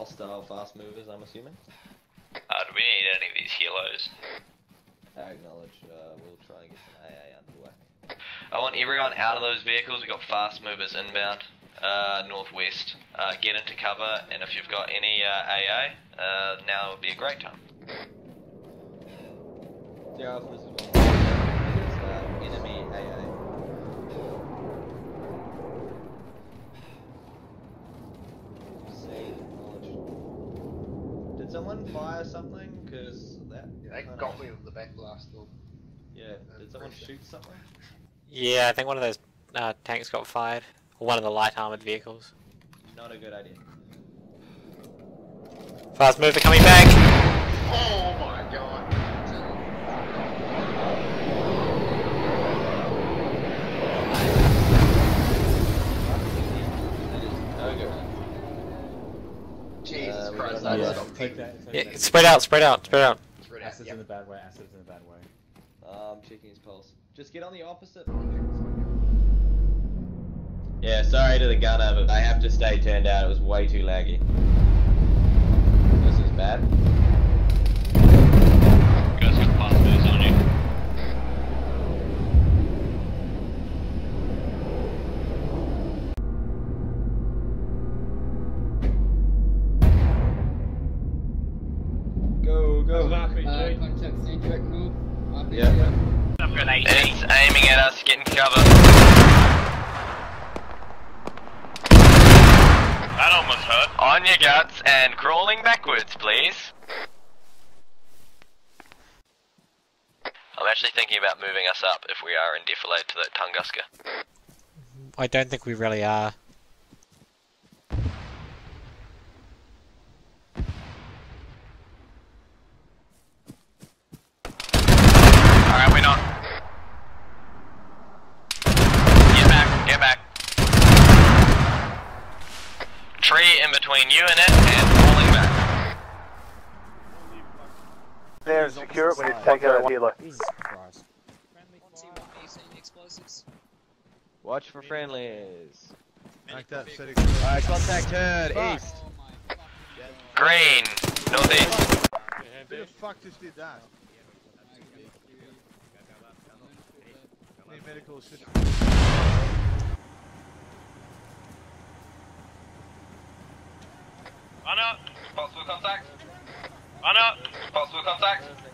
Hostile fast movers, I'm assuming. Uh, do we need any of these helos? I acknowledge. Uh, we'll try and get some AA underway. I want everyone out of those vehicles. We've got fast movers inbound, uh, northwest. Uh, get into cover, and if you've got any uh, AA, uh, now would be a great time. Yeah, Alpha, this is one. It's uh, enemy AA. See, acknowledged. Did someone fire something? Because that. Yeah, they kinda- got me with the back blast though. Yeah, did someone shoot something? Yeah, I think one of those uh, tanks got fired. Or one of the light armored vehicles. Not a good idea. Fast mover coming back! Oh my god. That is no good. Jesus Uh, we Christ, don't Take that. Take Yeah, that. spread out, spread out, spread out. Spread out, Assets yep. in a bad way. Assets in a bad way. Um, checking his pulse. Just get on the opposite. Yeah, sorry to the gunner, but I have to stay turned out. It was way too laggy. This is bad. Go, go. Uh, contact Sandtrack move. Yeah. It's aiming at us. getting in cover. That almost hurt. On your guts and crawling backwards, please. I'm actually thinking about moving us up if we are in defilade to the Tunguska. I don't think we really are. Alright, we're not. Get back, get back. Tree in between you and it and falling back. There, secure it. We need to take out a healer. Jesus Christ. Watch for friendlies. Like that, city. Alright, contact turn, east. Green, northeast. Who the fuck just did that? Need medical assistance. Anna! Passwort-Kontakt! Anna! Passwort-Kontakt!